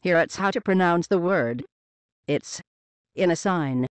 Here it's how to pronounce the word. It's in a sign.